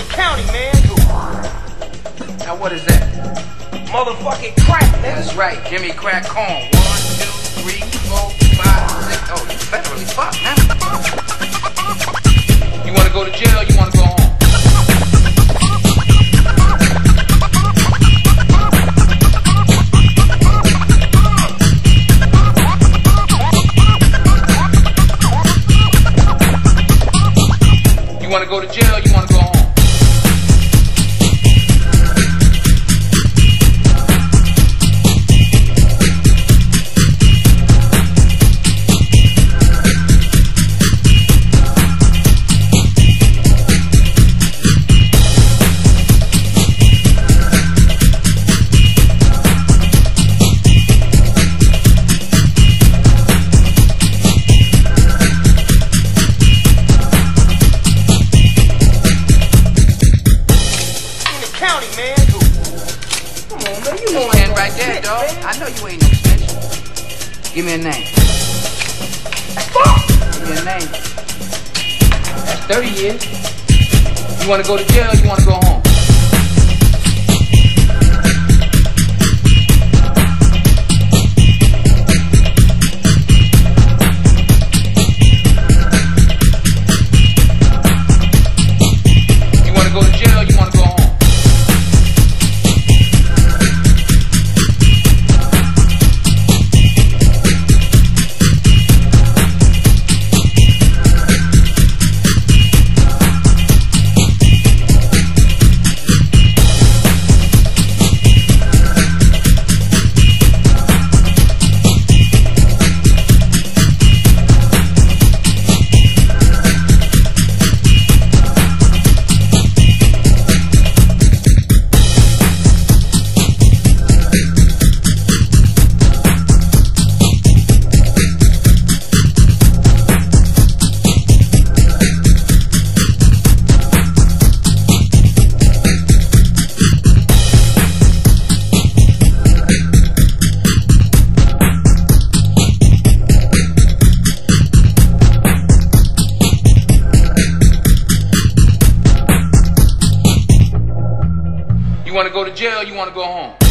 the county, man. Now what is that? Motherfucking crack, nigga. That's right, Jimmy Crack Corn. One, two, three, four, five, six. Oh, you federally fucked now. You wanna go to jail? You wanna go home? You wanna go to jail? You wanna go home? You Stand right there, dog. I know you ain't no snitch. Give me a name. Fuck! Give me a name. That's 30 years. You wanna go to jail? You wanna go home? You wanna go to jail? You wanna go home?